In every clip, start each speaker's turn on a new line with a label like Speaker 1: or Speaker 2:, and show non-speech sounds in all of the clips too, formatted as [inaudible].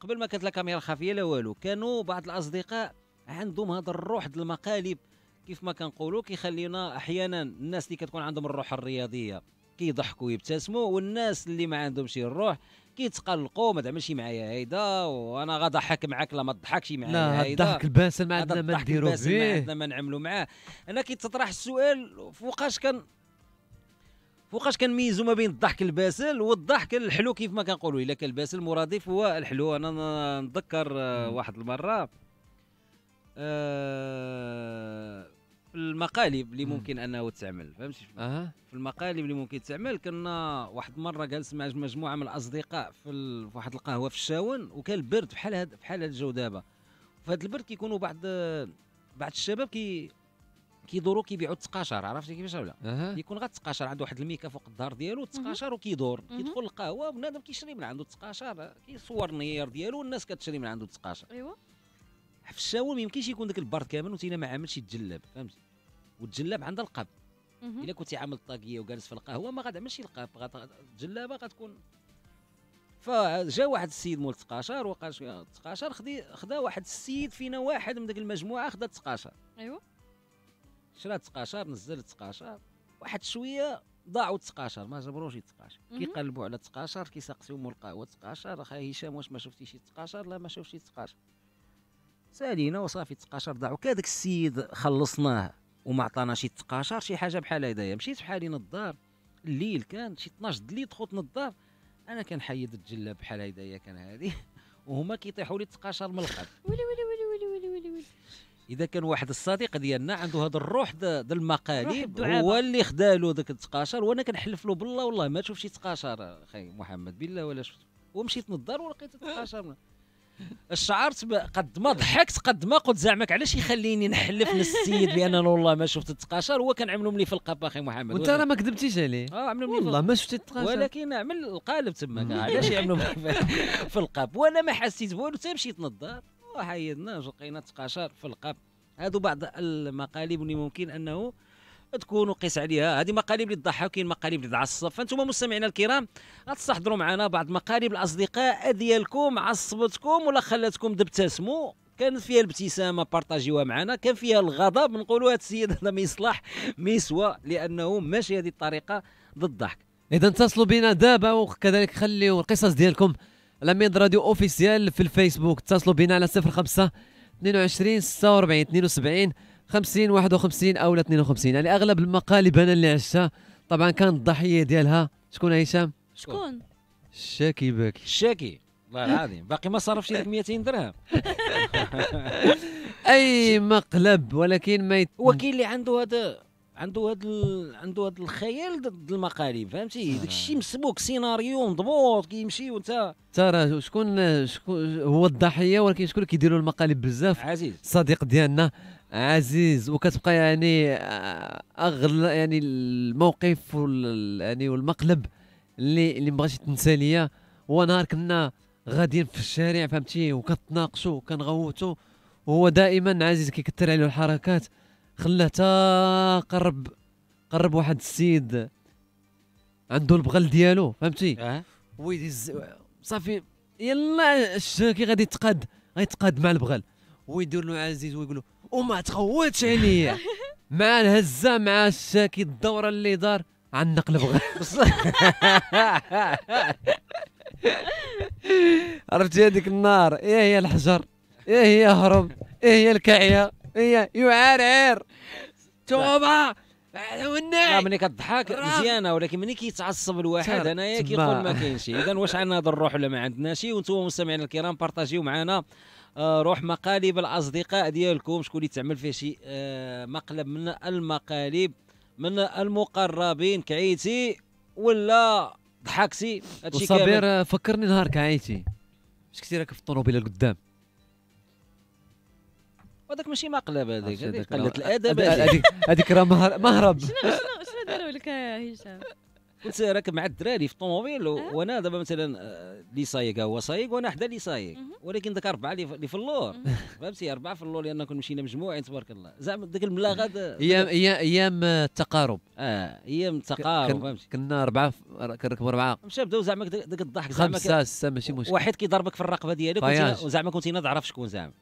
Speaker 1: قبل ما كانت لا كاميرا خفية لا والو. كانوا بعض الأصدقاء عندهم هذا الروح ديال المقالب. كيف ما كنقولوا كيخلينا أحيانا الناس اللي كتكون عندهم الروح الرياضية كيضحكوا ويبتسموا والناس اللي ما عندهمش الروح كيتقلقوا ما تعملش معايا هيدا وأنا غضحك معاك لا ما تضحكش معايا
Speaker 2: لا
Speaker 1: هيدا.
Speaker 2: الضحك الباسل ما عندنا ما نديرو
Speaker 1: الباسل ما
Speaker 2: فيه
Speaker 1: عندنا ما نعملوا معاه. أنا كيتطرح السؤال فوقاش كان فوقاش كنميزوا ما بين الضحك الباسل والضحك الحلو كيف ما كنقولوا. إلا كان الباسل مرادف هو الحلو. أنا نتذكر آه،. واحد المرة آه، في المقالب اللي
Speaker 2: مم.
Speaker 1: ممكن أنه تعمل فهمتي في المقالب اللي ممكن تعمل كنا واحد المرة جالس مع مجموعة من الأصدقاء في, ال... في واحد القهوة في الشاون وكان البرد بحال هاد بحال هاد الجو دابا. في هاد البرد كيكونوا بعض بعض الشباب كي كيدوروا كيبيعوا التقاشر عرفتي كيفاش ولا؟
Speaker 2: أها.
Speaker 1: يكون غير التقاشر عنده واحد الميكا فوق الدار ديالو التقاشر وكيدور. كيدخل القهوة بنادم كيشري من عنده التقاشر كيصور النيار ديالو والناس كتشري من عنده التقاشر
Speaker 3: ايوا
Speaker 1: في الشاون ما يمكنش يكون داك البرد كامل وتينا ما عاملش يتجلب فهمتي؟ والتجلاب عندها القب
Speaker 3: مهم.
Speaker 1: إلا كنتي عامل طاقية وجالس في القهوة ما غتعملش القاب الجلابه غتكون. فجا واحد السيد مول التقاشر وقال شوية التقاشر خدي خدا واحد السيد فينا واحد من ديك المجموعة خدا التقاشر
Speaker 3: ايوا
Speaker 1: شرا التقاشر نزل التقاشر واحد شوية ضاعوا التقاشر ما جبروش التقاشر
Speaker 3: مهم.
Speaker 1: كيقلبوا على التقاشر كيسقسيو مول القهوه التقاشر أخي هشام واش ما شفتيش شي تقاشر لا ما شفتش شي تقاشر سالينا وصافي التقاشر ضاعوا كاداك السيد خلصناه وما عطانا شي تقاشر شي حاجة بحال هدايا. مشيت بحالي للدار الليل كان شي 12 د الليل دخلت للدار أنا كنحيد الجلاب بحال هدايا كان هادي. [laughs] وهما كيطيحوا لي التقاشر من القلب.
Speaker 3: ويلي ويلي ويلي
Speaker 1: إذا كان واحد الصديق ديالنا عنده هذا الروح د د
Speaker 3: روح
Speaker 1: المقالب
Speaker 3: الدعابة.
Speaker 1: هو اللي خدا له ذاك التقاشر وأنا كنحلف له بالله والله ما تشوف شي تقاشر أخي محمد بالله ولا شفت. ومشيت للدار ولقيت التقاشر. شعرت قد ما ضحكت قد ما قلت زعماك علاش يخليني نحلف للسيد بأن أنا والله ما شفت التقاشر؟ هو كان عملهم لي في القاب أخي محمد.
Speaker 2: وأنت راه ما كذبتيش عليه.
Speaker 1: آه عملهم لي
Speaker 2: والله ما شفتي التقاشر.
Speaker 1: ولكن عمل القالب تما.
Speaker 2: مم.
Speaker 1: علاش يعملوا [laughs] في- في القاب؟ وأنا ما حسيت بوالو حتى مشيت للدار. وحيدنا لقينا تقاشر في القاب. هادو بعض المقالب اللي ممكن أنه تكونوا قيس عليها. هذه مقالب اللي تضحك وكاين مقالب اللي تعصب فأنتم مستمعينا الكرام غتستحضروا معنا بعض مقالب الأصدقاء ديالكم عصبتكم ولا خلاتكم تبتسموا كانت فيها الابتسامة بارطاجيوها معنا. كان فيها الغضب نقولوا هذا السيد هذا ما يصلح ما يسوى لأنه ماشي هذه الطريقة ضد الضحك.
Speaker 2: إذا اتصلوا بنا دابا وكذلك خليوا القصص ديالكم على ميد راديو أوفيسيال في الفيسبوك. اتصلوا بنا على 05 22 46 72 50 51 أو 52 يعني أغلب المقالب أنا اللي عشتها. طبعا كانت الضحية ديالها. شكون هشام؟
Speaker 3: شكون؟
Speaker 2: الشاكي باكي.
Speaker 1: الشاكي والله العظيم. باقي ما صرفش ديك 200 درهم. [laughs]
Speaker 2: أي مقلب ولكن ما يت...
Speaker 1: هو كاين اللي عنده هذا عنده هذا ال... عنده هذا الخيال ضد المقالب فهمتي؟ داك الشيء مسبوك سيناريو مضبوط كيمشي وانت
Speaker 2: ترى شكون شكون هو الضحية ولكن شكون كيديروا المقالب بزاف؟
Speaker 1: عزيز.
Speaker 2: الصديق ديالنا عزيز وكتبقى يعني آه، اغلى يعني الموقف وال يعني والمقلب اللي اللي مبغاش تنسى ليا. هو نهار كنا غاديين في الشارع فهمتي؟ وكتناقشوا وكنغوتوا. وهو دائما عزيز كيكثر عليه الحركات. خلاه تا قرب قرب واحد السيد عنده البغل ديالو فهمتي؟
Speaker 1: آه.
Speaker 2: ويدز صافي يلا الشاكي غادي يتقاد غيتقاد مع البغل. ويدير له عزيز ويقول له وما تخوتش عليا [laughs] مع الهزة مع الشاكي الدورة اللي دار عنق البغل. [laughs] عرفتي هذيك النار؟ إيه هي الحجر إيه هي هرب إيه هي الكعية. هي يعرعر توبة.
Speaker 1: لا ملي كتضحك
Speaker 2: راه.
Speaker 1: مزيانة ولكن ملي كيتعصب الواحد
Speaker 2: تما.
Speaker 1: كيقول ما كاينش. إذا واش عندنا هذا الروح ولا ما عندناش؟ وأنتم مستمعينا الكرام بارطاجيو معنا آه، روح مقالب الأصدقاء ديالكم. شكون اللي تعمل فيه شي آه، مقلب من المقالب من المقربين. كعيتي ولا ضحكتي؟ هادشي كامل.
Speaker 2: فكرني نهار كعيتي اش كنتي راكب في الطوموبيله لقدام.
Speaker 1: هذاك ماشي مقلب هذيك
Speaker 2: عرفتي
Speaker 1: هذيك
Speaker 2: هذاك قلة
Speaker 1: الأدب
Speaker 2: هذيك-
Speaker 1: هذيك
Speaker 2: راه مهر- مهرب.
Speaker 3: شنو شنو شنو داروا لك يا هشام؟
Speaker 1: كنت راكب مع الدراري في الطوموبيل
Speaker 3: آه.
Speaker 1: وأنا دابا مثلا آه، اللي سايق هو سايق وأنا حدا اللي سايق. ولكن ذاك أربعة اللي في- اللور. فهمتي؟ أربعة في اللور لأن كنا مشينا مجموعين تبارك الله. زعما ذاك الملاغة
Speaker 2: أيام أيام أيام التقارب.
Speaker 1: آه أيام التقارب فهمتي؟
Speaker 2: كنا أربعة كنركبوا اربعه
Speaker 1: مشى بداو زعما ذاك الضحك زعما
Speaker 2: خمسة ستة ماشي مشكل.
Speaker 1: واحد كيضربك في الرقبة ديالك وزعما كنتي تعرف شكون زعما.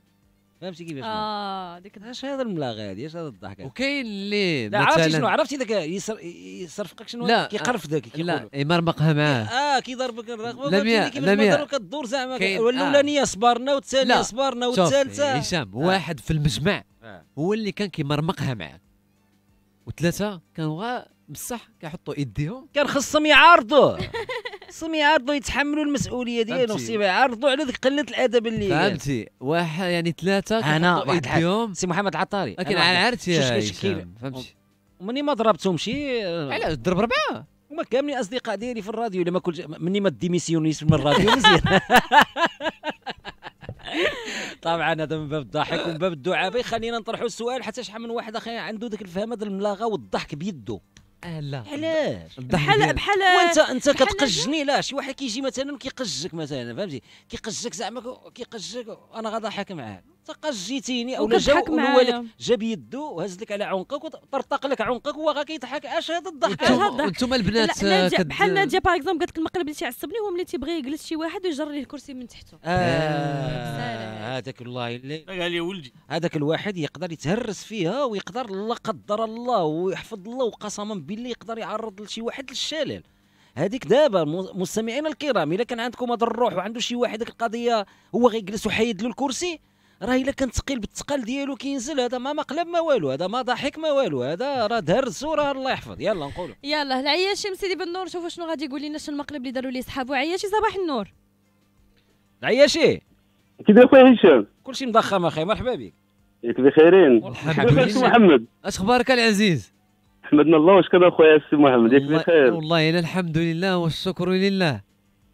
Speaker 1: فهمتي كيفاش
Speaker 3: آه ديك
Speaker 1: اش هذا الملاغة هذه؟ اش هذا الضحك هذا؟
Speaker 2: وكاين اللي
Speaker 1: لا عرفتي شنو؟
Speaker 2: مثلا
Speaker 1: عرفتي ذاك يصرفقك شنو؟
Speaker 2: لا،
Speaker 1: كيقرفدك كيقولوا.
Speaker 2: لا يمرمقها معاه
Speaker 1: آه كيضربك الرقبه
Speaker 2: لم لم
Speaker 1: كدور زعما.
Speaker 2: كاين-
Speaker 1: والأولانية صبرنا
Speaker 2: والثانية
Speaker 1: صبرنا والثالثه
Speaker 2: هشام واحد في المجمع.
Speaker 1: آه.
Speaker 2: هو اللي كان كيمرمقها معاه وثلاثه كانوا غا بصح كيحطوا إيديهم.
Speaker 1: كان خصهم يعارضوا. [laughs] خصهم يعارضوا يتحملوا المسؤولية ديالهم. خصهم يعارضوا على ذيك قلة الأدب اللي.
Speaker 2: فهمتي. واحد يعني
Speaker 1: ثلاثة
Speaker 2: كيحطوا
Speaker 1: واحد الحاجة.
Speaker 2: ايديهم
Speaker 1: سي محمد العطاري
Speaker 2: لكن
Speaker 1: واحد-
Speaker 2: عرفت يا فهمتي.
Speaker 1: مني ما ضربتهمش.
Speaker 2: علاش ضرب ربعة.
Speaker 1: هما كاملين أصدقاء ديالي في الراديو لما كل مني ما ديميسيونيش من الراديو مزيان. [laughs] طبعا هذا من باب الضحك ومن باب الدعابه خلينا نطرحوا السؤال حتى شحال من واحد أخي عنده ذاك الفهم هذا الملاغة والضحك بيده
Speaker 2: آه لا.
Speaker 1: علاش؟
Speaker 3: بحال بحال
Speaker 1: وانت انت كتقجني لا شي واحد كيجي مثلا كيقجك مثلا فهمتي؟ كيقجك زعما كيقجك أنا غضحك معاك انت قجيتيني أو جا هو. لك جا بيدو وهز لك على عنقك وطرطق لك عنقك وهو غا كيضحك اش هذا الضحك
Speaker 3: هذا
Speaker 1: هذا؟
Speaker 3: الضحك.
Speaker 2: وأنتم البنات
Speaker 3: بحال نادية par exemple قالت لك المقلب اللي تيعصبني هو ملي تيبغي يجلس شي واحد ويجر ليه الكرسي من تحته
Speaker 1: آه هذاك والله
Speaker 4: قال لي ولدي
Speaker 1: هذاك الواحد يقدر يتهرس فيها ويقدر لا قدر الله ويحفظ الله وقسما بالله يقدر يعرض لشي واحد للشلل هذيك دابا مستمعينا الكرام إلا كان عندكم هذا الروح وعنده شي واحد القضية هو غيجلس وحيد له الكرسي راه الا كان ثقيل بالثقل ديالو كينزل هذا ما مقلب ما والو هذا ما ضحك ما والو هذا راه دهرس وراه الله يحفظ. يلا نقولوا.
Speaker 3: يلا العياشي مسيدي بالنور شوفوا شنو غادي يقول لنا شنو المقلب اللي داروا ليه صحابو. عياشي صباح النور.
Speaker 1: عياشي
Speaker 5: كيف أخويا هشام؟
Speaker 1: كلشي مضخم أخي مرحبا بك.
Speaker 5: ياك بخيرين.
Speaker 2: الحمد
Speaker 5: محمد؟
Speaker 2: اش أخبارك العزيز؟
Speaker 5: حمدنا الله وشكرا أخويا السي محمد؟ ياك بخير.
Speaker 2: والله الا الحمد لله والشكر لله.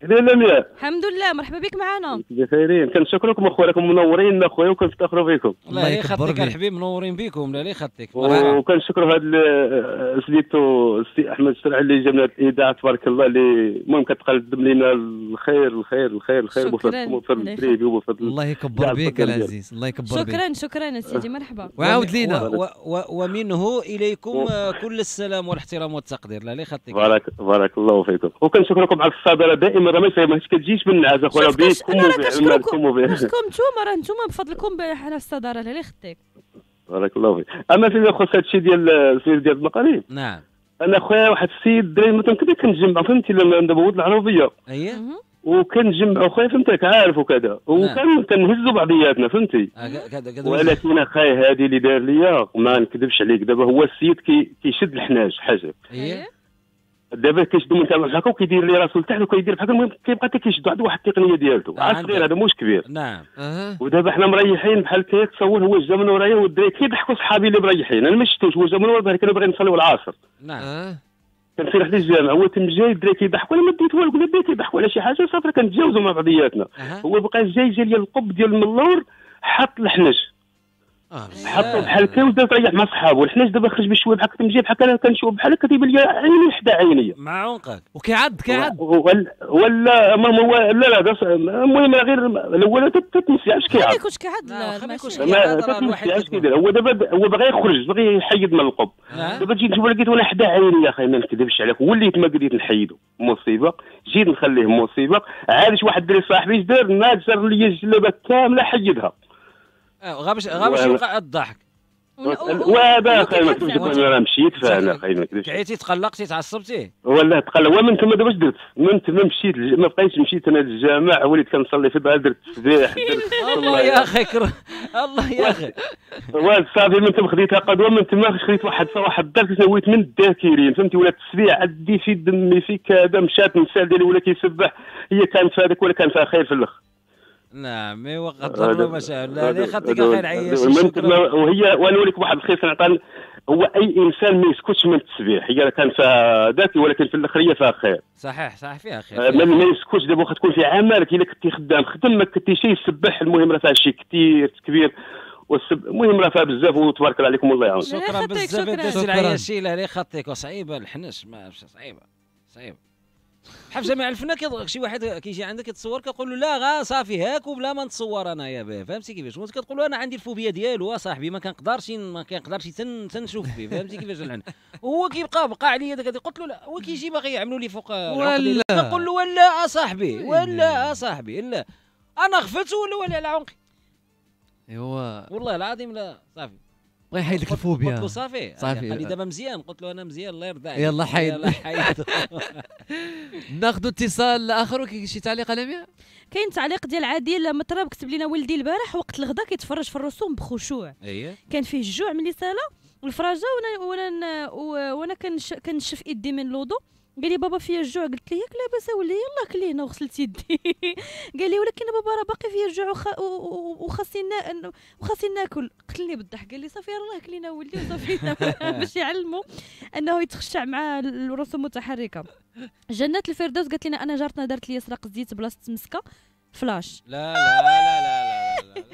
Speaker 3: الحمد لله مرحبا بك معنا.
Speaker 5: بخيرين. كنشكركم اخويا راكم منورين اخويا وكنفتخروا فيكم.
Speaker 2: الله بك.
Speaker 1: الحبيب منورين بكم لا لي خطك مرحبا.
Speaker 5: وكنشكروا هذا سميتو السي أحمد السرع اللي جاب لنا هاد الإذاعة تبارك الله اللي المهم كتقدم لنا الخير الخير الخير الخير
Speaker 3: شكراً.
Speaker 5: بفضلكم وبفضل
Speaker 3: الله
Speaker 5: الدريبي وبفضل
Speaker 2: الله يكبر بك العزيز. الله يكبر بك.
Speaker 3: شكرا شكرا سيدي مرحبا.
Speaker 2: وعاود لينا.
Speaker 1: ومنه
Speaker 5: إليكم
Speaker 1: آه، كل السلام والإحترام والتقدير. لا لي خطك
Speaker 5: بارك بارك الله فيكم. وكنشكركم على الصداره دائما راه ما كتجيش بالنعاس اخويا
Speaker 3: شوف كاش-
Speaker 5: بيكم
Speaker 3: لا، لا،
Speaker 5: وبعمالكم وب-
Speaker 3: نشكركم نتوما راه نتوما بفضلكم في الصدارة لا خطيك
Speaker 5: بارك الله فيك. أما فيما يخص هذا الشيء ديال السير ديال المقاليد
Speaker 1: نعم.
Speaker 5: أنا خويا واحد السيد الدراري مثلا كذا كنجمع فهمتي لما دابا ولد العربيه
Speaker 1: اييه.
Speaker 5: وكنجمع خويا فهمتك عارف وكذا. وكان كنهزوا بعضياتنا فهمتي.
Speaker 1: كذا
Speaker 5: ولكن أخاي هذه اللي دار ليا ما نكذبش عليك دابا هو السيد كي كيشد الحناج حاجة.
Speaker 1: اييه
Speaker 5: دابا كيشدو من تما بحال هكا وكيدير لي راسو لتحت وكيدير بحال هكا المهم كيبقى حتى كيشدو عنده واحد التقنية ديالته
Speaker 1: آه،
Speaker 5: عاد. صغير هذا مش كبير.
Speaker 1: نعم.
Speaker 5: ودابا حنا مريحين بحال كي تصور هو جا من ورايا والدراري كيضحكوا صحابي اللي مريحين. أنا ما شفتوش هو جا من ورايا كانوا باغيين نصليو العصر.
Speaker 1: نعم.
Speaker 5: كان في رحله الجامع هو تم جاي الدراري كيضحكوا أنا ما ديت والو قلنا بيه كيضحكوا على شي حاجة صافي كنتجاوزوا مع بعضياتنا. هو بقى جاي جا لي القب ديال من اللور حط الحناج
Speaker 1: آه،
Speaker 5: حطو بحال هكا وبدا تريح مع صحابو الحناج دابا خرج بشوية بحال جاي بحال هكا كنشوف بحال هكا كيبان لي عيني حدا عينيا
Speaker 1: مع عنقك
Speaker 2: وكيعض كيعض.
Speaker 5: ولا ولا ما هو لا لا المهم غير الأول تتنسي علاش
Speaker 3: ما
Speaker 5: كيعرف
Speaker 3: يكونش كيعض
Speaker 1: ما يكونش
Speaker 3: الماشي.
Speaker 1: كيعض.
Speaker 5: ما
Speaker 1: هذا راه الواحد
Speaker 5: تتنسي علاش
Speaker 1: كيكبر.
Speaker 5: كيدير. هو دابا هو باغي يخرج باغي يحيد من القب. دابا جيت نشوف لقيت وأنا حدا عيني يا أخي ما نكذبش عليك. وليت ما قدرت نحيدو. مصيبة. جيت نخليه مصيبة. عاد واحد الدري صاحبي اش دار ناد جر لي الجلابة كاملة حيدها.
Speaker 1: غا باش غا باش
Speaker 5: وهذا-
Speaker 1: يوقع الضحك
Speaker 3: زعما.
Speaker 5: أنا مشيت فانا أخي ما نكذبش
Speaker 1: كعيتي تقلقتي تعصبتي
Speaker 5: ولا تقل هو من تما دابا اش درت. من تما مشيت ما بقيتش مشيت أنا للجامع. وليت كنصلي في الدار درت تسبيح [laughs]
Speaker 1: الله يا أخي. الله يا أخي.
Speaker 5: واد صافي من تما خديتها قدوه من تما خديت واحد واحد الدار نويت من الذاكرين. فهمتي؟ ولا التسبيح عدي في دمي في كذا. مشات النسال ديالي ولا كيسبح. هي كانت في هذاك ولا كان فيها خير في الأخر.
Speaker 1: نعم ايوا قدر الله ما شاء الله لا
Speaker 5: هذا-
Speaker 1: خاطرك خير عياش
Speaker 5: وهي وأنا نوريك واحد الخير سنعطان هو أي إنسان ما يسكتش من التسبيح هي كان فيها ذاك ولكن في الآخر هي فيها خير.
Speaker 1: صحيح صحيح فيها
Speaker 5: آه،
Speaker 1: خير
Speaker 5: ما ما يسكتش دابا واخا تكون في عملك إلا كنتي خدام خدم ما كنتي شي يسبح المهم راه فيها شي كثير كبير والسب المهم راه فيها بزاف وتبارك الله عليكم والله يعاون.
Speaker 3: لا
Speaker 1: شكرا بزاف
Speaker 3: شكرا.
Speaker 1: درتي
Speaker 2: شكرا.
Speaker 1: العياشي لا لي خطيك؟ وصعيبة الحنش ما صعيبة صعيب بحال جامع الفنان كيض- شي واحد كيجي عندك يتصور كيقول له لا غا صافي هاك وبلا ما نتصور أنايا به فهمتي كيفاش؟ وأنت كتقول له أنا عندي الفوبيا ديالو اصاحبي ما كنقدرش ما كنقدرش تن تنشوف فيه فهمتي كيفاش؟ الحن. وهو كيبقى بقى عليا داك. قلت له لا هو كيجي باغي يعملوا لي فوق.
Speaker 2: ولا.
Speaker 1: كنقول له ولا اصاحبي ولا. اصاحبي لا. أنا غفلت ولا ولا على عنقي
Speaker 2: إيوا.
Speaker 1: والله العظيم لا صافي.
Speaker 2: بغا يحيد لك
Speaker 1: قلت- قلت له
Speaker 2: الفوبيا
Speaker 1: صافي.
Speaker 2: صافي.
Speaker 1: قال لي دابا مزيان. قلت له أنا مزيان الله يرضى عليك.
Speaker 2: يلا حيد.
Speaker 1: يلا حيد. [laughs] [laughs]
Speaker 2: ناخذ اتصال آخر وكاين شي تعليق على ميا؟
Speaker 3: كاين تعليق ديال عادل مطرب كتب لنا ولدي البارح وقت الغدا كيتفرج في الرسوم بخشوع.
Speaker 1: اييه
Speaker 3: كان فيه الجوع ملي سالا والفراجه وأنا وأنا وأنا كنش كنشف يدي من لوضو. قال لي بابا فيا الجوع قلت له ياك لاباس أولي يلاه كلينا وغسلت يدي. [laughs] قال لي ولكن بابا راه باقي فيا الجوع وخاصني وخاصني ناكل. قتلني بالضحك. قال لي صافي راه كلينا ولي وصافي. [laughs] [laughs] باش يعلموا أنه يتخشع مع الرسوم المتحركة. جنات الفردوس قالت لنا أنا جارتنا دارت لي سرق الزيت بلاصة مسكة. فلاش.
Speaker 1: لا لا لا لا لا لا, لا, لا, لا.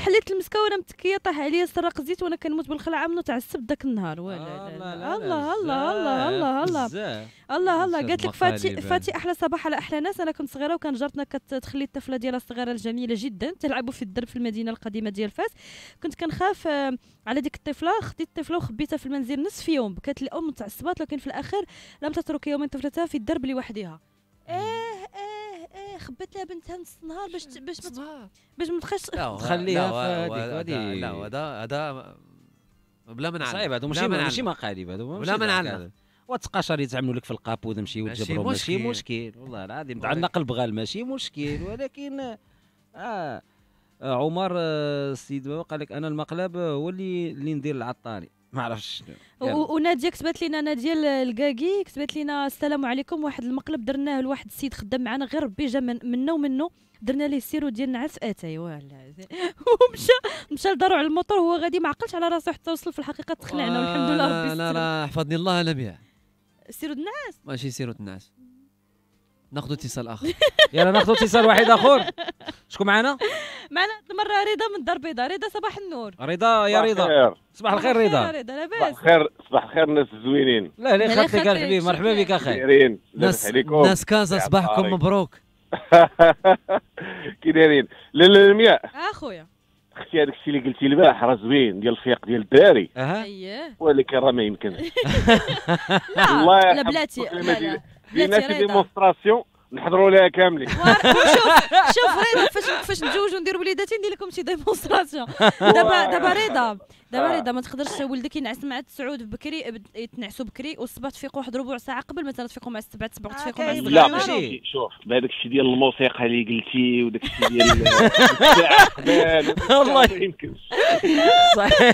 Speaker 3: حليت المسكة وأنا متكية طاح عليا سرق الزيت وأنا كنموت بالخلعة منو تعذب ذاك النهار. ولا
Speaker 1: آه،
Speaker 3: لا
Speaker 1: لا،
Speaker 3: الله الله الله الله الله. الله الله. قالت لك فاتي. فاتي أحلى صباح على أحلى ناس. أنا كنت صغيرة وكان جارتنا كتخلي الطفلة ديالها الصغيرة الجميلة جدا تلعبوا في الدرب في المدينة القديمة ديال فاس. كنت كنخاف آه، على ديك الطفلة خديت الطفلة وخبيتها في المنزل نصف يوم. بكات لي ام تعصبات لكن في الآخر لم تترك يوما طفلتها في الدرب لوحدها. إيه إيه. خبيت لها بنتها نص النهار باش باش ما باش ما تبقاش
Speaker 1: تخليها في هذيك،
Speaker 2: لا هذا هذا بلا من
Speaker 1: صعيب هادو ماشي ماشي مقالب
Speaker 2: منع
Speaker 1: ذاك
Speaker 2: لنا.
Speaker 1: هذا. وتقاشر يتعملوا لك في القاب وتمشي
Speaker 2: ماشي
Speaker 1: وتجبروا ماشي
Speaker 2: مشكل.
Speaker 1: مشكل. والله العظيم
Speaker 2: ولكن-
Speaker 1: عندنا قلب غال ماشي مشكل. ولكن آه آه، عمر آه، السيد قال لك أنا المقلب هو اللي اللي ندير العطاري. ما عرفتش
Speaker 3: ونادية كتبت لنا نادية ال- الكاكي كتبت لنا السلام عليكم واحد المقلب درناه لواحد السيد خدام معنا غير ربي جا من منا ومنه درنا ليه ال sirop ديال نعاس اتاي ومشى [laughs] مشى لدارو على الموطور وهو غادي ما عقلش على راسو حتى وصل في الحقيقة تخلعنا والحمد لله ربي
Speaker 2: أنا
Speaker 3: ستر
Speaker 2: راه حفظني الله أنا
Speaker 3: السيرو ديال النعاس
Speaker 2: ماشي sirop الناس ناخذ اتصال آخر.
Speaker 1: يلا ناخذ اتصال واحد آخر. شكون معنا
Speaker 3: معنا المره رضا من الدار البيضاء رضا صباح النور.
Speaker 1: رضا يا رضا. صباح الخير رضا.
Speaker 3: رضا
Speaker 6: صباح
Speaker 3: لاباس.
Speaker 6: الخير صباح الخير الناس الزوينين
Speaker 1: لا لا خاطرك الحبيب مرحبا بك. أخي.
Speaker 6: دايرين
Speaker 2: ناس
Speaker 6: لاباس عليكم.
Speaker 2: ناس كازا صباحكم. مبروك. [laughs]
Speaker 6: كي دايرين. لا لا المياه.
Speaker 3: أخويا.
Speaker 6: أختي هذاك الشيء اللي قلتي البارح راه زوين ديال الفيق ديال الدراري.
Speaker 1: أها.
Speaker 3: أييه.
Speaker 6: ولكن راه ما يمكنش. [laughs] [laughs]
Speaker 3: لا
Speaker 6: والله
Speaker 3: لا بلاتي. لا لا.
Speaker 6: Une,
Speaker 3: une
Speaker 6: démonstration نحضروا لها كاملين. [laughs]
Speaker 3: شوف شوف رضا فاش فاش نتزوجوا وندير وليداتي ندير لكم شي ديمونستراسيون دابا دابا رضا دابا
Speaker 6: آه.
Speaker 3: رضا ما تقدرش ولدك ينعس مع التسعود بكري يتنعسوا بكري والصباح تفيقوا واحد ربع ساعة قبل مثلا تفيقوا مع السبعة
Speaker 1: آه،
Speaker 3: تفيقوا مع السبعة.
Speaker 6: لا
Speaker 1: ماشي.
Speaker 6: شوف بهذاك الشيء ديال الموسيقى اللي قلتي وداك الشيء ديال [laughs] الساعة قبل
Speaker 1: والله.
Speaker 6: ما يمكنش.
Speaker 1: صحيح.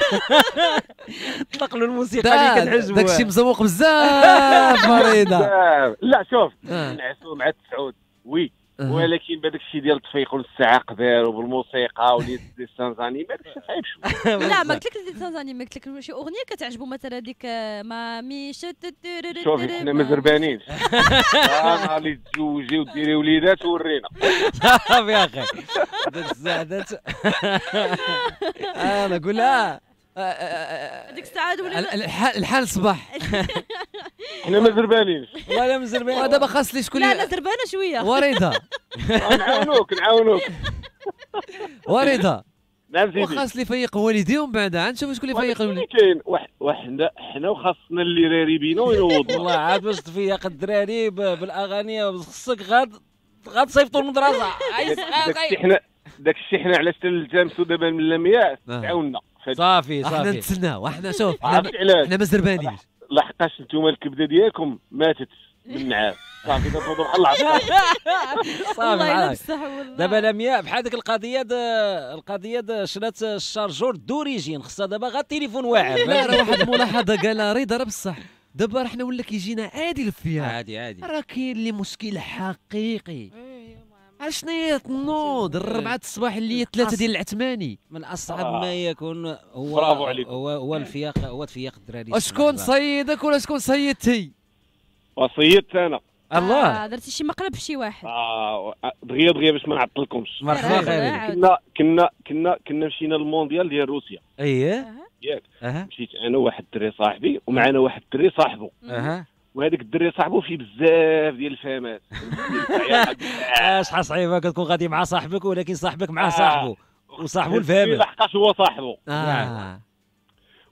Speaker 1: [laughs] طلق له الموسيقى اللي كنعجبو
Speaker 2: داك الشيء مزوق بزاف
Speaker 6: آه، لا شوف
Speaker 2: آه.
Speaker 6: نعسوا مع سعود. وي. ولكن بداك الشيء ديال التفيق والاستعاقبال وبالموسيقى ولي سانزاني ما داكشي صعيب شوية
Speaker 3: لا ما قلت لك لي سانزاني ما قلت لك شي أغنية كتعجبو مثلا هذيك آه، مامي شت
Speaker 6: شوفي حنا زربانينش [laughs] أنا آه، اللي تزوجي وديري وليدات ورينا
Speaker 1: صافي
Speaker 2: أخي. درت أنا قول لها
Speaker 3: هذيك
Speaker 2: الساعة الحال الصباح [laughs]
Speaker 6: حنا ما زربانينش.
Speaker 1: والله لا مزربين
Speaker 2: ودابا خاص لي شكون
Speaker 3: لا لا زربانة شوية.
Speaker 2: وريدة. [laughs]
Speaker 6: نعاونوك نعاونوك. [laughs]
Speaker 2: وريدة.
Speaker 6: نعم سيدي.
Speaker 2: وخاص لي يفيق والديهم بعدا نشوف شكون اللي يفيق الوليد.
Speaker 6: كاين. واحد وحنا حنا وخاصنا اللي راري بينا وينوضوا
Speaker 1: والله عاد باش تفيق الدراري بالأغاني خصك غاد غتصيفطوا
Speaker 6: المدرسة. [laughs] الشيء حنا داك الشيء حنا علاش تلتمسوا دابا من المياه
Speaker 2: آه.
Speaker 6: تعاونا فهاد-
Speaker 1: صافي
Speaker 2: إحنا
Speaker 1: صافي.
Speaker 2: نتسناو. إحنا شوف إحنا
Speaker 6: عرفتي علاش؟
Speaker 2: إحنا ما زربانينش.
Speaker 6: لحقاش نتوما الكبده ديالكم ماتت من النعاس صافي تفوضوا بحال العصا. [laughs]
Speaker 1: صافي [laughs] معاك. دابا لمياء بحال ديك القضية دا القضية دا شرات الشارجور دوريجين. خصها دابا غير التليفون واعر.
Speaker 2: لا [laughs] راه واحد الملاحظة قالها رضا راه بصح. دابا راه حنا ولا كيجينا عادي الفياق
Speaker 1: عادي عادي.
Speaker 2: راه كاين اللي مشكل حقيقي. عرفت شنو هي النوض الربعة الصباح اللي هي ثلاثة ديال العثماني.
Speaker 1: من أصعب
Speaker 6: آه.
Speaker 1: ما يكون هو
Speaker 6: برافو عليكم.
Speaker 1: هو هو الفياق هو تفيق الدراري
Speaker 2: وشكون صيدك ولا شكون صيدتي
Speaker 6: وصيت أنا.
Speaker 1: الله.
Speaker 3: آه، درتي شي مقلب بشي واحد.
Speaker 6: آه دغيا دغيا باش ما نعطلكمش.
Speaker 1: مرحبا.
Speaker 6: كنا كنا كنا كنا مشينا للمونديال ديال روسيا.
Speaker 1: اييه.
Speaker 6: ياك.
Speaker 1: أها.
Speaker 6: مشيت أنا واحد الدري صاحبي ومعنا واحد الدري صاحبه
Speaker 1: أها.
Speaker 6: وهذاك الدري صاحبو فيه بزاف ديال الفهمات [laughs]
Speaker 1: آه، شحال صعيبه كتكون غادي مع صاحبك ولكن صاحبك مع
Speaker 6: آه.
Speaker 1: صاحبه وصاحبه الفهمه
Speaker 6: لحقاش هو صاحبو.
Speaker 7: آه.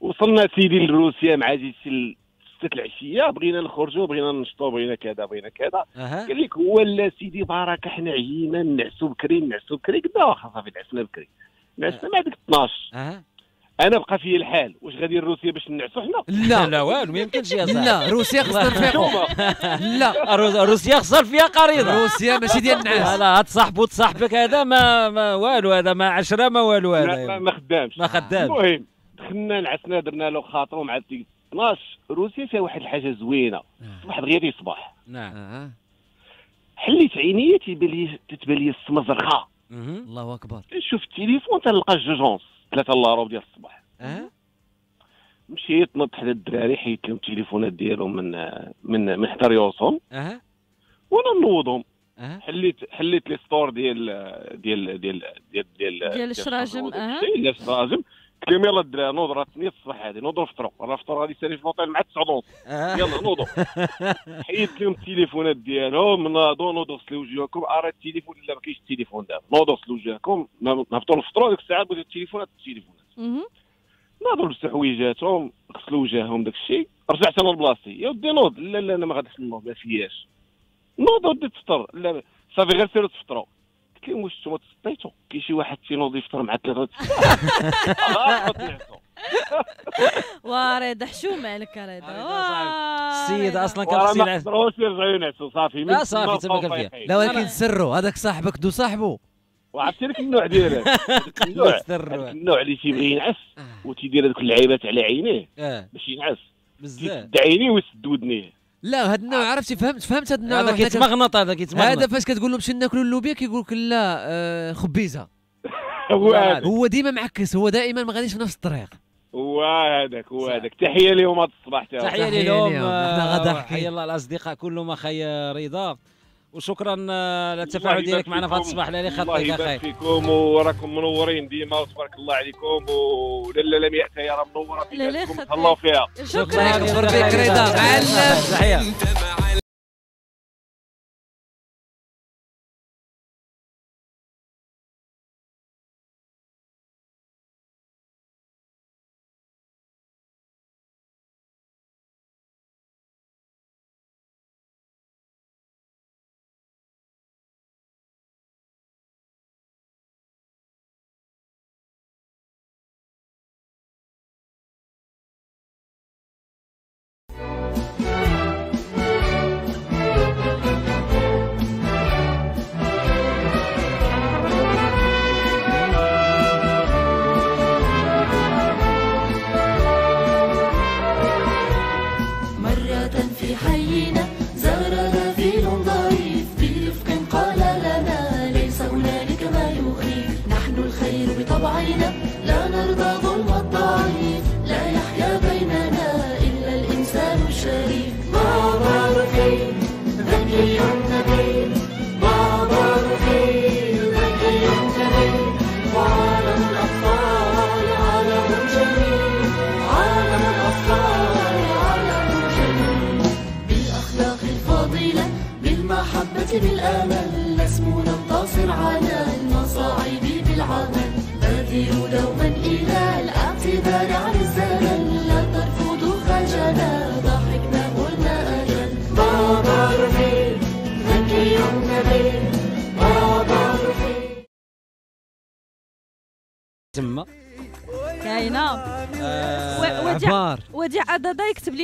Speaker 6: وصلنا سيدي لروسيا مع جيتي ستة العشية. بغينا نخرجوا بغينا نشطوا بغينا كذا بغينا كذا.
Speaker 1: أها.
Speaker 6: قال لك هو لا سيدي بركه حنا عيينا نعسوا بكري نعسوا بكري. قلنا واخا صافي نعسنا بكري. نعسنا مع ديك 12
Speaker 1: أها
Speaker 6: أنا بقى فيا الحال. واش غادي لروسيا باش نعسوا حنا؟
Speaker 7: لا.
Speaker 1: لا والو ما يمكنش يا صاحبي
Speaker 7: لا روسيا نفيقوا
Speaker 6: نتوما
Speaker 7: لا.
Speaker 1: روسيا خسر فيها قريضة.
Speaker 7: روسيا ماشي ديال النعاس.
Speaker 1: لا تصاحبوا تصاحبك هذا ما, ما والو هذا ما عشرة ما والو هذا.
Speaker 6: ما خدامش.
Speaker 1: ما خدام
Speaker 6: المهم دخلنا نعسنا درنا له خاطر مع ديك 12 روسيا فيها واحد الحاجة زوينة. صباح دغيا الصباح
Speaker 1: نعم.
Speaker 7: آه.
Speaker 6: حليت عينيا تيبان لي تتبان لي السما زرقاء.
Speaker 7: الله أكبر.
Speaker 6: نشوف التليفون تلقى جوجونس ثلاثة الله ديال الصباح
Speaker 1: أه؟
Speaker 6: مشيت نط حدا الدراري حيت لهم التليفونات ديالهم من من من حدا ريوسهم
Speaker 1: أه؟
Speaker 6: وأنا نوضهم
Speaker 1: أه؟
Speaker 6: حليت حليت لي stores ديال ديال ديال ديال ديال
Speaker 3: ديال الشراجم،.
Speaker 6: الشيء، ديال الشراجم قلت لهم يلا الدراري. نوضوا راه 8 الصباح هذه نوضوا نفطروا راه الفطور غادي يسالي في الوطن مع 9 ونص
Speaker 1: أه؟
Speaker 6: يلا نوضوا [laughs] حيدت لهم التليفونات ديالهم. ناضوا نوضوا غسلوا وجوهكم ارى التليفون لا ما كاينش التليفون دابا. نوضوا غسلوا وجوهكم نهبطوا نفطروا ديك الساعة بغيتوا التليفونات التليفونات. ناضوا لبسوا حويجاتهم غسلوا وجههم داك الشيء. رجعت أنا لبلاصتي. يا ودي نوض. لا لا أنا ما غاديش نوض. ما فياش نوض ودي تفطر. لا صافي غير سيروا تفطروا. لهم واش نتوما تسطيتوا كاين شي واحد تينوض يفطر مع ثلاثة
Speaker 3: وريض حشومه عليك
Speaker 1: عليك السيد أصلا كان خصو
Speaker 6: ما
Speaker 1: يلعب
Speaker 6: قدروش يرجعوا ينعسوا صافي.
Speaker 1: لا صافي
Speaker 6: تما
Speaker 1: كان.
Speaker 7: لا ولكن سروا هذاك صاحبك دو صاحبه
Speaker 6: وعرفتي لك النوع ديالك [laughs] النوع. النوع اللي تيبغي ينعس وتيدير هذوك اللعيبات على عينيه.
Speaker 1: آه.
Speaker 6: باش ينعس.
Speaker 1: بزاف.
Speaker 6: عينيه ويسد ودنيه.
Speaker 7: لا هذا النوع عرفتي فهمت فهمت هذا النوع.
Speaker 1: هذا كيتمغنط هذا
Speaker 7: هذا
Speaker 1: كيتمغنط
Speaker 7: فاش كتقول له باش ناكلوا اللوبيا كيقول لك لا آه، خبيزة.
Speaker 6: هو هذاك.
Speaker 7: هو ديما معكس هو دائما ما غاديش في نفس الطريق.
Speaker 6: هو هذاك هو هذاك. تحية لهم هذا الصباح
Speaker 1: تحية
Speaker 7: تحية
Speaker 1: لهم
Speaker 7: غدا
Speaker 1: حيا. الله الأصدقاء كلهم أخي رضا. وشكرا آه،
Speaker 6: الله
Speaker 1: ديالك معنا في هذا
Speaker 6: فيكم.
Speaker 1: الصباح لا
Speaker 6: الله
Speaker 1: يخطيك
Speaker 6: يبارك فيكم وراكم منورين ديما وتبارك الله عليكم ولالا لم يأتي راه منوره في
Speaker 3: لا لا
Speaker 6: بلادكم
Speaker 3: يخطيك.
Speaker 6: تهلاو فيها
Speaker 3: شكرا
Speaker 7: الله يكبر بك رضا معلم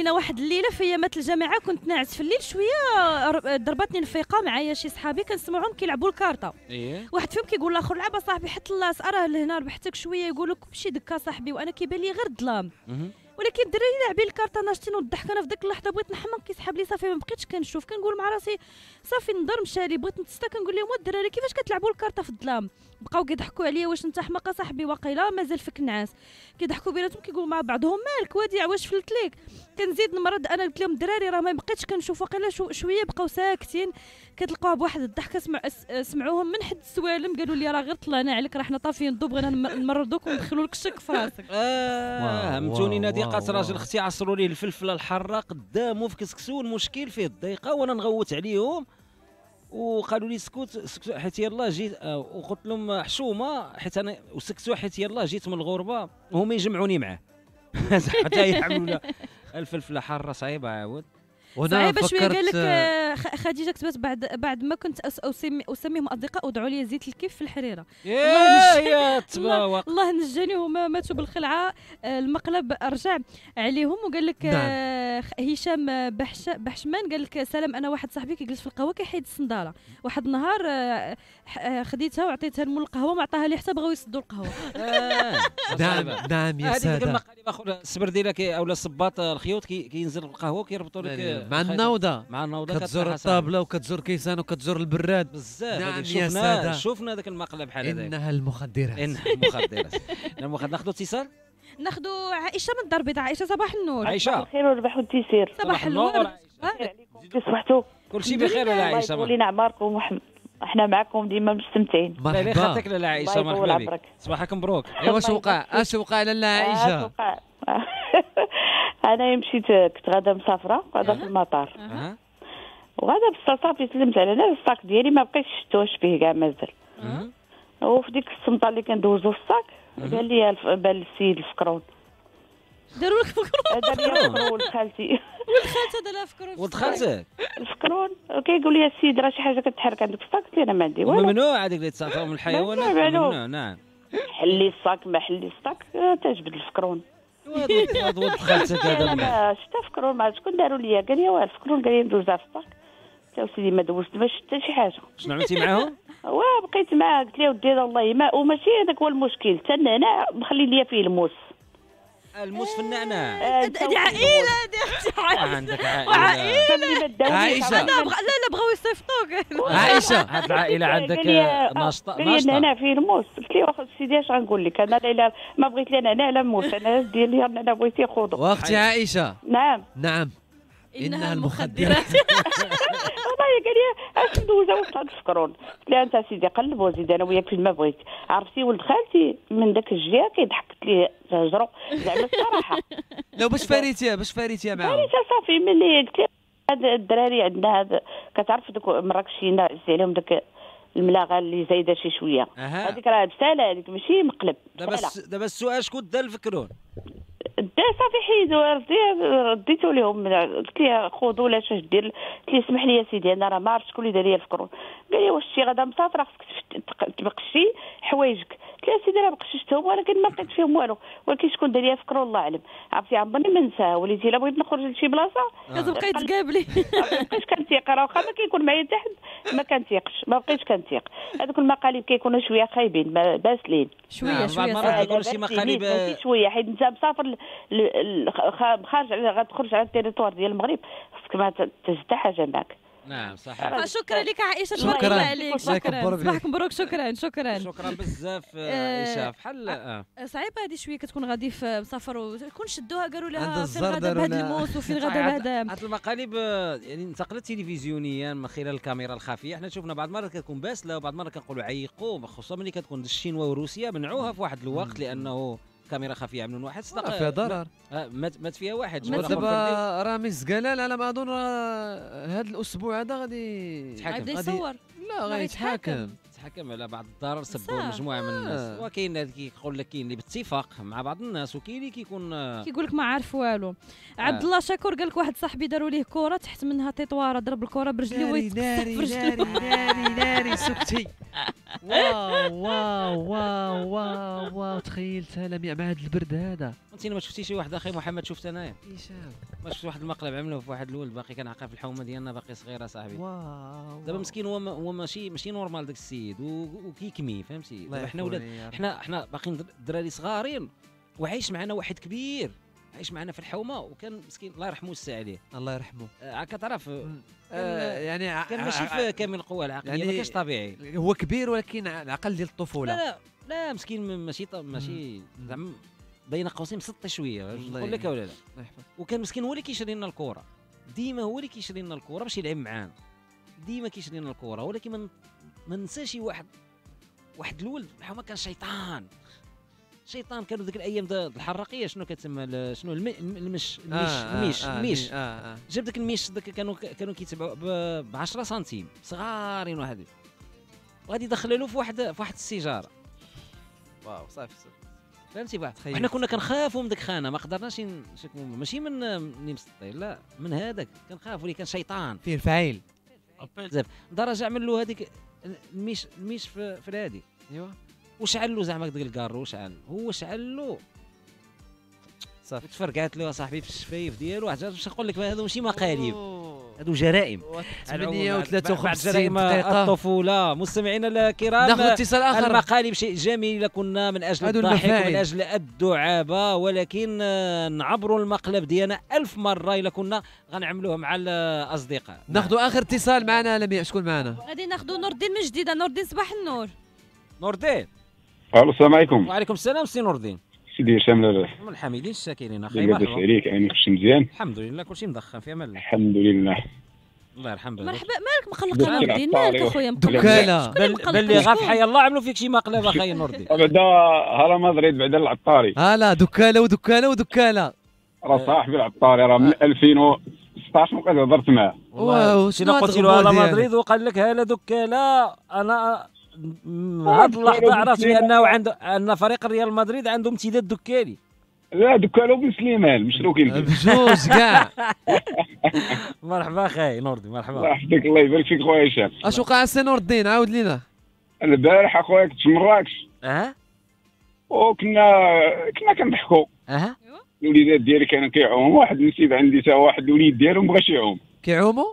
Speaker 8: لنا
Speaker 3: واحد الليلة في ايامات الجامعة. كنت ناعس في الليل شوية ضربتني الفيقة معايا شي صحابي كنسمعهم كيلعبوا الكارطه
Speaker 1: إيه.
Speaker 3: واحد فيهم كيقول لآخر لعب صاحبي حط اللاص اراه لهنا ربحتك شوية. يقول لك مشي دكا صاحبي وأنا كيبان لي غير الظلام. ولكن الدراري لاعبين الكارطه ناشطين والضحك أنا في ديك اللحظة بغيت نحمق كيسحب لي صافي ما بقيتش كنشوف. كنقول مع راسي صافي النظر مشى لي بغيت نتستا كنقول لهم الدراري كيفاش كتلعبوا الكارطه في الظلام؟ بقاو كيضحكوا عليا واش انت حماق صاحبي؟ واقيلا مازال فيك النعاس. كيضحكوا بيناتهم كيقولوا مع بعضهم مالك وديع واش فلت ليك كنزيد نمرض أنا قلت لهم الدراري راه ما بقيتش كنشوف واقيلا شو شوية بقاو ساكتين. كتلقاوها بواحد الضحكة سمع سمعوهم من حد السوالم قالوا لي راه غير طلعنا عليك راه حنا طافيين الضو بغينا نم- نمرضوك وندخلوا لك الشك في راسك. [laughs]
Speaker 1: آه
Speaker 2: واو،
Speaker 1: همتوني نادي قاس راجل. أختي عصروا لي الفلفلة الحارة قدامه في كسكسو المشكل فيه الضيقة وأنا نغوت عليهم. وقالوا لي اسكت حيت يلاه جيت آه، وقلت لهم حشومة حيت أنا وسكتوا حيت يلاه جيت من الغربة وهم يجمعوني معاه. [laughs] حتى يعملوا [laughs] الفلفلة حارة صعيبة عاود
Speaker 3: صعيبه شوية قال لك آه، خ- خديجة كتبت بعد بعد ما كنت أس- اسمي أسميهم أصدقاء ودعوا لي زيت الكيف في الحريرة.
Speaker 1: يا [laughs] تباوق
Speaker 3: الله نجاني هما ماتوا بالخلعة. آه، المقلب رجع عليهم وقال لك آه، خ- هشام بحش بحشمان قال لك سلام أنا واحد صاحبي كيجلس في القهوة كيحيد الصندالة. واحد النهار خديتها وعطيتها لمول القهوة ما عطاها لي حتى بغاو يسدوا
Speaker 1: القهوة. [laughs]
Speaker 2: نعم. نعم يا سادة.
Speaker 1: المقالب اخر السبرديله اولا الصباط الخيوط كي كينزل القهوة كيربطوا لك
Speaker 2: مع. النوضة.
Speaker 1: مع النوضة
Speaker 2: كتزور. الطابلة وكتزور كيسان وكتزور البراد.
Speaker 1: بزاف.
Speaker 2: نعم يا
Speaker 1: شفنا
Speaker 2: سادة.
Speaker 1: شفنا ذاك المقلب بحال هذاك.
Speaker 2: إنها المخدرات.
Speaker 1: إنها المخدرات. [laughs] المخدرات ناخذ اتصال؟
Speaker 3: ناخذوا عائشة من الدار البيضاء عائشة صباح النور.
Speaker 1: عائشة.
Speaker 9: الخير والربح والتيسير.
Speaker 3: صباح
Speaker 1: النور.
Speaker 9: صبحتوا
Speaker 1: كل شيء بخير
Speaker 9: الله
Speaker 1: عائشة.
Speaker 9: يطول لنا اعماركم وح- إحنا معكم ديما مستمتعين.
Speaker 1: لا
Speaker 2: مرحبا
Speaker 1: خاطرك لا عائشه
Speaker 9: الله يطول
Speaker 1: مرحبا بك. صباحك مبروك.
Speaker 2: ايوا واش
Speaker 9: الله
Speaker 2: وقع أش وقع؟ لاله
Speaker 9: عائشة. [laughs] أنا مشيت كنت غادا مسافرة غادا في المطار. وغادا بصا صافي سلمت على ناس الصاك ديالي ما بقيتش شفتوش به كاع مازال. وفي ديك الصمطه اللي كندوزو في الصاك قال لي الف- بان السيد الفكرون.
Speaker 3: داروا لك فكروا
Speaker 9: دار لي الفكرون خالتي
Speaker 3: خالتها دار لها فكروا في
Speaker 1: ولد. خالتك
Speaker 9: الفكرون. كيقول لي السيد راه شي حاجة كتحرك عندك في الصاك؟ قلت له أنا ما عندي والو.
Speaker 1: ممنوع هذيك اللي تسافر من الحيوانات.
Speaker 9: ممنوع
Speaker 1: نعم.
Speaker 9: حلي الصاك ما حلي الصاك. آه، تجبد الفكرون.
Speaker 1: ولد ولد- خالتك هذا أنا.
Speaker 9: ما شفت فكرون ما شكون داروا لي قال لي واه الفكرون قال لي ندوزها في الصاك تا سيدي ما دوزت ما شفت حتى شي حاجة.
Speaker 1: شنو عملتي معاهم؟ [laughs]
Speaker 9: واه بقيت معاه قلت له ودي والله ما وماشي هذاك هو المشكل. حتى النعناع مخلي لي فيه الموس.
Speaker 1: الموس في النعناع.
Speaker 9: آه،
Speaker 3: هذه عائلة هذه عائلة.
Speaker 1: عندك
Speaker 2: عائلة.
Speaker 9: عمري
Speaker 3: لا لا لا بغاو يصيفطوك
Speaker 2: عائشة
Speaker 1: هاد [laughs] العائلة عندك
Speaker 9: لي-
Speaker 1: ناشطه
Speaker 9: لي
Speaker 1: ناشطة.
Speaker 9: النعناع فيه الموس قلت له واخا سيدي اش غنقول لك؟ أنا لا ما بغيت لا نعناع لا موس أنا ديالي النعناع بغيتي خذو
Speaker 2: واختي عائشة.
Speaker 9: نعم.
Speaker 2: نعم.
Speaker 3: إنها المخدرات. [laughs]
Speaker 9: والله قال لي اش ندوزها وسط هاد الفكرون قلت لها أنت سيدي قلب وزيد أنا وياك فين ما بغيت. عرفتي ولد خالتي من داك الجهة كيضحك لي تهجرو زعما الصراحة. [laughs]
Speaker 2: لو باش فاريتيها باش فاريتيها معاهم؟
Speaker 9: قالت صافي ملي قلت لها هاد الدراري عندنا هاد كتعرف دوك مراكشيين عليهم داك الملاغة اللي زايدة شي
Speaker 1: شوية.
Speaker 9: هذيك راه بسالة هذيك ماشي مقلب.
Speaker 1: دابا دابا السؤال شكون دا الفكرون؟
Speaker 9: صافي حيدوا ردي رديتو لهم قلت ليه خذوا ولا اش دير قلت ليه اسمح لي سيدي أنا راه ما عرفت شكون اللي دار لي الفكرون قال لي واش شي غدا مسافره خصك تبقشي حوايجك. قلت له يا سيدي راه بقششتهم ولكن ما لقيت فيهم والو. ولكن شكون دار لي الفكرون الله أعلم. عرفتي عمرني ما ننساها وليتي إلا بغيت نخرج لشي بلاصة.
Speaker 3: كتبقاي تقابلي. [laughs]
Speaker 9: ما بقيتش كنتيق. راه واخا ما كيكون معايا حتى حد ما كنتيقش. ما بقيتش كنتيق. هذوك المقالب كيكونوا شوية خايبين ما- باسلين.
Speaker 3: شوية
Speaker 1: نعم،
Speaker 3: شوية
Speaker 1: بعض
Speaker 3: صح.
Speaker 1: المرات
Speaker 9: آه،
Speaker 1: يكونوا
Speaker 9: لا
Speaker 1: شي مقالب
Speaker 9: limite، ماشي شوية. حيت انت مسافر ل- ل- ل- خ- خارج على غتخرج على ال territoire ديال المغرب خصك ما حتى حاجة معك
Speaker 1: نعم صح.
Speaker 9: آه.
Speaker 3: شكرا لك عائشة
Speaker 2: شكراً.
Speaker 3: تبارك الله عليك شكرا
Speaker 2: بك.
Speaker 3: صباحك مبروك شكرا. شكرا.
Speaker 1: شكرا بزاف
Speaker 3: آه،
Speaker 1: آه، عائشة. بحال آه.
Speaker 3: صعيبه هذه شوية كتكون غادي في مسافر وكون شدوها قالوا لها فين غادا بهذا الموس وفين
Speaker 1: صحيح،
Speaker 3: غادا بهذا
Speaker 1: هاد المقالب يعني انتقلت تلفزيونيا من خلال الكاميرا الخفية. إحنا شفنا بعض المرات كتكون باسلة وبعض المرات كنقولوا عيقوا خصوصا ملي كتكون الشينوا وروسيا منعوها في واحد الوقت لأنه كاميرا خفية عملوا واحد صدق
Speaker 2: راه فيها ضرر
Speaker 1: آه، مات مات فيها واحد.
Speaker 2: دابا رامز قلال على ما أظن راه هذا الأسبوع هذا غادي
Speaker 1: يتحاكم.
Speaker 3: غادي
Speaker 2: غادي-
Speaker 3: يصور
Speaker 2: لا غادي
Speaker 3: يتحاكم.
Speaker 1: تحكم على بعض الضرر سبوا. مجموعة من الناس.
Speaker 2: آه.
Speaker 1: وكاين اللي كيقول لك كاين اللي باتفاق مع بعض الناس وكاين اللي كيكون آه،
Speaker 3: كيقول لك ما عارف والو. عبد الله شكور قال لك واحد صاحبي داروا ليه كره تحت منها تطوارة ضرب الكره برجلي
Speaker 2: ناري ناري ناري ناري ناري سكتي. [laughs] واو واو واو واو واو تخيلتها لميع مع هذا البرد هذا.
Speaker 1: انت ما شفتي شي واحد أخي محمد شفت
Speaker 2: أنايا؟
Speaker 1: ما شفت واحد المقلب عملوه في واحد الولد باقي كان عاقل في الحومة ديالنا باقي صغيره صاحبي.
Speaker 2: واو
Speaker 1: دابا مسكين هو ما- هو ماشي ماشي normal داك السيد وكيكمي فهمتي؟ دابا حنا ولاد. حنا حنا باقيين در- دراري صغارين وعايش معنا واحد كبير عايش معنا في الحومة وكان مسكين الله يرحمه ويسع عليه.
Speaker 2: الله يرحمه.
Speaker 1: آه، كتعرف
Speaker 2: مم. آه، يعني
Speaker 1: كان ماشي في كامل القوى العقليه
Speaker 2: يعني
Speaker 1: ما كانش طبيعي.
Speaker 2: هو كبير ولكن العقل ديال الطفولة.
Speaker 1: لا لا لا مسكين ماشي ماشي. زعما بين قوسين مسطي
Speaker 2: شوية
Speaker 1: نقول لك. ولا لا
Speaker 2: الله.
Speaker 1: وكان مسكين هو اللي كيشري لنا الكره ديما هو اللي كيشري لنا الكره باش يلعب معانا. ديما كيشري لنا الكره ولكن ما ما ننساش واحد واحد الولد الحومه كان شيطان. شيطان كانوا ذيك الأيام الحراقية شنو كتسمى شنو الم- المش الميش
Speaker 2: آه،
Speaker 1: الميش
Speaker 2: آه، آه، آه.
Speaker 1: جاب داك الميش داك كانوا كانوا كيتباعوا ب 10 سنتيم صغارين واحد. وغادي يدخل له في واحد في واحد السيجارة.
Speaker 2: واو صافي صافي.
Speaker 1: فهمتي بقى
Speaker 2: تخيل.
Speaker 1: حنا كنا كنخافوا من ديك خانة ما قدرناش نشكو ماشي من من مسطي لا من هذاك. كنخافوا اللي كان شيطان.
Speaker 2: فيه الفعيل.
Speaker 1: بزاف لدرجه عمل له هذيك الميش الميش في, في الهادي.
Speaker 2: ايوا
Speaker 1: وشعل له زعما ديك الكارو شعل هو شعل له؟
Speaker 2: صافي.
Speaker 1: تفرقعت له صاحبي في الشفايف ديالو حاجة باش نقول لك هذو ماشي مقالب
Speaker 2: أوه.
Speaker 1: هادو جرائم.
Speaker 2: 58
Speaker 1: جرائم
Speaker 2: دقيقة.
Speaker 1: الطفوله مستمعينا الكرام
Speaker 2: ناخذ اتصال آخر.
Speaker 1: المقالب شيء جميل إذا كنا من أجل
Speaker 2: هادو
Speaker 1: الضحك. ومن أجل الدعابة ولكن آه، نعبروا المقلب ديالنا ألف مرة إلا كنا غنعملوه مع الأصدقاء.
Speaker 2: ناخذ آخر اتصال معنا لميع. شكون معنا؟
Speaker 3: غادي ناخذوا نور الدين من جديد. نور الدين صباح النور.
Speaker 1: نور الدين
Speaker 10: السلام عليكم.
Speaker 1: وعليكم السلام سي نور الدين
Speaker 10: سيدي هشام لاباس.
Speaker 1: من الحامدين الشاكرين أخي
Speaker 10: لاباس
Speaker 1: مرحبا.
Speaker 10: عليك عيني كلشي مزيان.
Speaker 1: الحمد لله كلشي مدخن في أمان
Speaker 10: الحمد لله.
Speaker 1: الله يرحم بالك.
Speaker 3: مرحبا. مالك مقلق نور الدين مالك أخويا مقلق
Speaker 1: باللي غاف
Speaker 3: شكون؟
Speaker 1: حي الله عملوا فيك شي مقلب أخي نور الدين
Speaker 10: بعدا هلا مدريد بعدا العطاري.
Speaker 2: هلا دكالة ودكالة ودكالة.
Speaker 10: راه صاحبي العطاري راه من 2016 ما بقيت هضرت معاه.
Speaker 2: واو
Speaker 1: شنو قلت له على مدريد وقال لك هلا دكالة أنا هاد اللحظة عرفت بأنه عنده أن فريق ريال مدريد عنده امتداد دكالي
Speaker 10: لا دكالو بن سليمان مشروكين فيه.
Speaker 2: بجوج كاع. [laughs]
Speaker 1: مرحبا أخي نور الدين
Speaker 10: الله
Speaker 1: مرحبا
Speaker 10: يحفظك الله يبارك فيك خويا هشام.
Speaker 2: اش وقع سي نور الدين عاود لينا.
Speaker 10: البارح أخويا كنت في مراكش.
Speaker 1: أها
Speaker 10: وكنا كنا كنضحكوا
Speaker 1: أها
Speaker 10: الوليدات ديالي كانوا كيعوموا واحد النسيب عندي تا واحد الوليد ديالو مبغاش يعوم.
Speaker 2: كيعوموا؟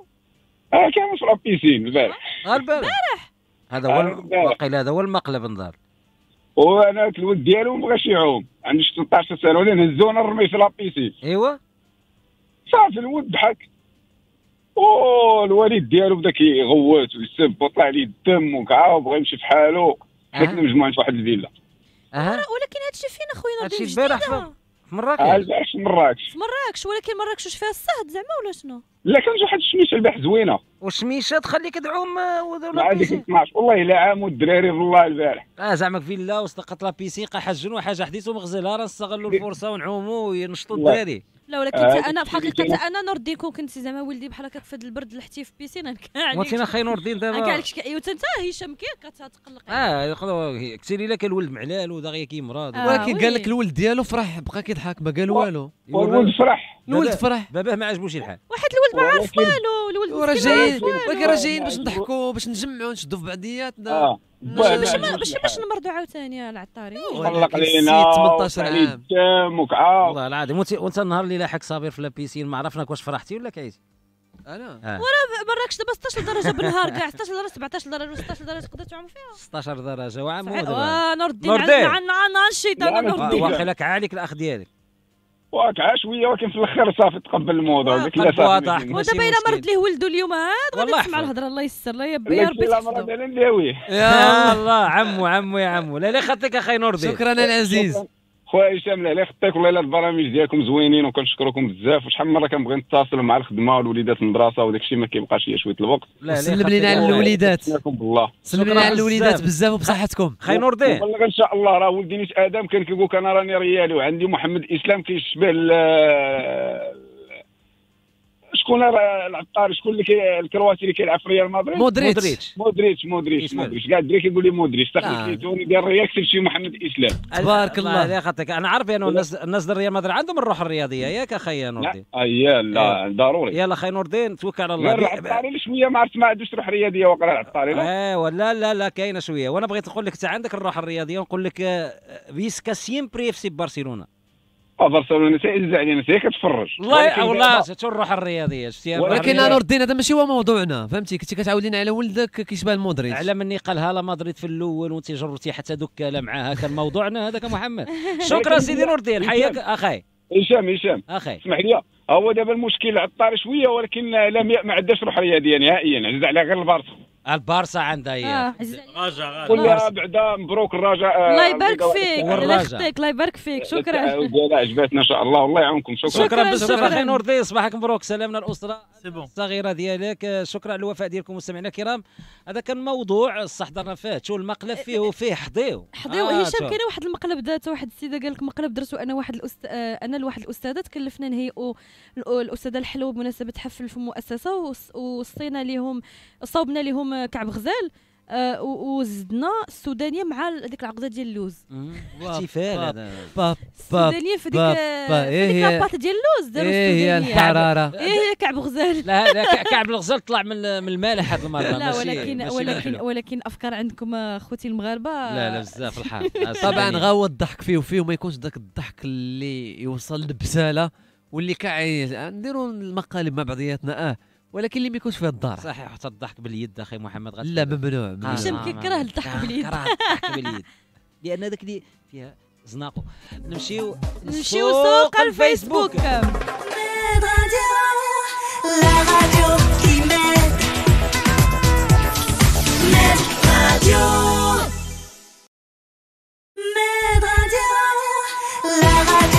Speaker 10: أه كانوا في la piscine البارح.
Speaker 1: البارح. هذا هو
Speaker 10: آه،
Speaker 1: الم-
Speaker 10: البارح.
Speaker 1: واقيل هذا هو المقلب نظر
Speaker 10: وأنا الولد ديالو مبغاش يعوم عنده 16 سنه ولا نهزونا نرمي في لابيسين
Speaker 1: ايوا
Speaker 10: صافي الولد ضحك. والوالد ديالو بدا كيغوت ويسب وطلع ليه الدم وكاع وبغى يمشي في حاله حيت
Speaker 1: أها.
Speaker 10: مجموعة في واحد الفيلا.
Speaker 1: أها.
Speaker 3: ولكن هادشي فين أخويا؟
Speaker 1: هادشي البارح. في- مراكش.
Speaker 10: في مراكش؟
Speaker 3: في مراكش ولكن مراكش واش فيها الصهد زعما ولا شنو؟
Speaker 10: لا كانت واحد الشميشه البارح زوينه
Speaker 1: والشميشه تخليك تعوم آه،
Speaker 10: مع ديك 12 والله إلا عاموا الدراري بالله البارح
Speaker 1: آه زعما فيلا وسطقت لابيسين قا حجنوا حاجة حديث ومغزلها راه نستغلوا الفرصة ونعوموا ونشطوا
Speaker 10: الله.
Speaker 1: الدراري.
Speaker 3: لا ولكن
Speaker 10: آه،
Speaker 3: أنا
Speaker 10: اللي
Speaker 3: تا أنا نور الدين كون كنت زعما ولدي بحال هكاك في هاد البرد لحتي في بيسين كاع
Speaker 1: وانتينا خاي نور الدين
Speaker 3: كاع
Speaker 1: دابا
Speaker 3: لك ايوا انت هشام كي كتقلق
Speaker 1: آه يقولوا كثير إلا كان الولد معلال وداغيا كي مراد
Speaker 3: آه.
Speaker 2: ولكن. قال لك الولد ديالو فرح بقى كيضحك ما قال والو.
Speaker 10: والولد فرح.
Speaker 2: الولد فرح.
Speaker 1: باباه ما عجبوش الحال.
Speaker 3: واحد الولد ما عارف والو الولد والو.
Speaker 2: ولكن راه جايين باش نضحكوا باش نجمعوا نشدوا في بعضياتنا.
Speaker 3: ماشي
Speaker 10: ما-
Speaker 3: ماشي باش نمرضوا عاوتاني العطاري.
Speaker 2: ولكن
Speaker 10: طلق علينا
Speaker 2: 18
Speaker 10: وطلع ليه
Speaker 2: عام.
Speaker 10: وكاع
Speaker 1: والله العظيم. وانت وانت النهار اللي لاحق صابر في لابيسين ما عرفناك واش فرحتي ولا كايتي
Speaker 2: أنا؟
Speaker 1: آه.
Speaker 3: مراكش دابا 16 درجه بالنهار كاع 16 درجه 17 درجه 16 درجه تقدر تعوم فيها؟
Speaker 1: 16 درجه وعام
Speaker 3: آه، نور الدين
Speaker 1: نور الدين.
Speaker 3: عندنا عندنا الشيطان نور
Speaker 1: آه،
Speaker 3: الدين
Speaker 10: صديق.
Speaker 1: واقيلا كعالك الاخ ديالك
Speaker 10: وكاع شوية ولكن في الآخر صافي تقبل الموضوع. قلت لا
Speaker 1: قلب
Speaker 10: صافي
Speaker 1: واضح.
Speaker 3: ودابا الا. مرض ليه ولده اليوم؟ عاد غادي
Speaker 1: والله
Speaker 3: تسمع. الهضرة الله يسر الله يا
Speaker 10: لا
Speaker 3: يا ربي
Speaker 10: لا مرض
Speaker 1: يا الله عمو عمو يا عمو. لا لا خاطيك أخي نور الدين
Speaker 2: شكرا العزيز
Speaker 10: خويا هشام لا خطيك والله الا البرامج ديالكم زوينين وكنشكركم بزاف. وشحال من مرة كنبغي نتصل مع الخدمة والوليدات المدرسة وداك الشيء ما كيبقاش ليا شوية الوقت.
Speaker 2: سلم لينا على. الوليدات.
Speaker 10: بالله.
Speaker 2: سلم لينا على الوليدات
Speaker 1: بزاف.
Speaker 2: وبصحتكم.
Speaker 1: خاي نور الدين
Speaker 10: والله إن شاء الله راه ولدي نيت آدم كان كيقول لك أنا راني ريالي وعندي محمد إسلام كيشبه شكون راه العطار؟ شكون اللي الكرواتي اللي كيلعب في ريال مدريد؟
Speaker 2: مودريتش.
Speaker 1: مودريتش.
Speaker 10: مودريتش مودريتش كاع الدراري كيقول لي مودريتش. تاخذ كيتوني ديال الريال كتب شي محمد إسلام.
Speaker 2: تبارك الله.
Speaker 1: لا خاطيك أنا عارف إنه الناس الناس ديال ريال مدريد عندهم الروح الرياضية. ياك أخي نور
Speaker 10: لا.
Speaker 1: الدين
Speaker 10: اييه لا ضروري.
Speaker 1: يلا خاي نور الدين توكل على الله.
Speaker 10: العطاري شوية ما عرفت ما عندوش روح رياضية وقرا العطاري لا.
Speaker 1: ايوا لا لا لا كاينة شوية. وأنا بغيت نقول لك أنت عندك الروح الرياضية ونقول لك آه، فيسكا سيمبري في سي برشلونه
Speaker 10: آه، برشلونه تيعز علينا تي كتفرج
Speaker 1: والله والله شتو الروح الرياضيه الروح
Speaker 2: ولكن؟ نور الدين هذا ماشي هو موضوعنا فهمتي؟ كنتي كتعاود لنا على ولدك كيشبه المودريتش
Speaker 1: على مني قالها لا مدريد في الأول وانت جرتي حتى دكاله معاها. كان موضوعنا هذاك محمد. [laughs] شكرا سيدي نور الدين حياك أخي.
Speaker 10: هشام هشام.
Speaker 1: أخي.
Speaker 10: اسمح لي هو دابا المشكل عطار شوية ولكن لم ما عندهاش روح رياضية نهائيا عزيز عليها غير البارسا.
Speaker 1: البارسا عندها هي.
Speaker 11: غاجا غاجا
Speaker 10: ولا بعدا مبروك الرجاء آه،
Speaker 3: الله يبارك فيك. الله. يخطيك الله يبارك فيك. شكرا.
Speaker 10: عجباتنا ان شاء الله. والله يعاونكم شكرا.
Speaker 3: شكراً،
Speaker 1: بزاف. أخي نور الدين صباحك مبروك. سلامنا
Speaker 11: الأسرة
Speaker 1: الصغيرة ديالك. شكرا على الوفاء ديالكم مستمعينا الكرام. هذا كان موضوع استحضرنا فيه شو المقلب فيه وفيه حضيو.
Speaker 3: حضيو.
Speaker 1: آه،
Speaker 3: هشام. كاين واحد المقلب دات واحد السيدة قال لك مقلب درتو أنا واحد الأست... آه، أنا لواحد الأستاذة تكلفنا نهيئوا الأستاذة الحلوه بمناسبة حفل في المؤسسه وص- وصينا لهم صوبنا لهم كعب غزال آه، وزدنا السودانية مع هذيك العقدة ديال اللوز.
Speaker 1: احتفال هذا.
Speaker 3: السودانية في ديك. في
Speaker 2: إيه
Speaker 3: ديك
Speaker 2: هي-
Speaker 3: لاباط ديال اللوز داروا
Speaker 2: إيه هي الحرارة.
Speaker 3: إيه هي كعب غزال.
Speaker 1: لا لا كعب الغزال طلع من من المالح هذه المرة.
Speaker 3: لا
Speaker 1: ماشي-
Speaker 3: ولكن
Speaker 1: ماشي
Speaker 3: ولكن. ولكن أفكار عندكم آه، خوتي المغاربة.
Speaker 1: لا لا بزاف الحال. [laughs]
Speaker 2: طبعا غاوى الضحك فيه وفيه وما يكونش ذاك الضحك اللي يوصل لبسالة واللي كاع نديروا المقالب مع بعضياتنا. آه ولكن اللي ما يكونش فيها الدار
Speaker 1: صحيح حتى الضحك باليد أخي محمد غتفيد.
Speaker 2: لا ممنوع
Speaker 3: هشام كيكره الضحك باليد.
Speaker 1: كره الضحك باليد. [laughs] لأن هذاك اللي فيها زناقو. نمشيو
Speaker 3: نمشيو سوق الفيسبوك.
Speaker 12: La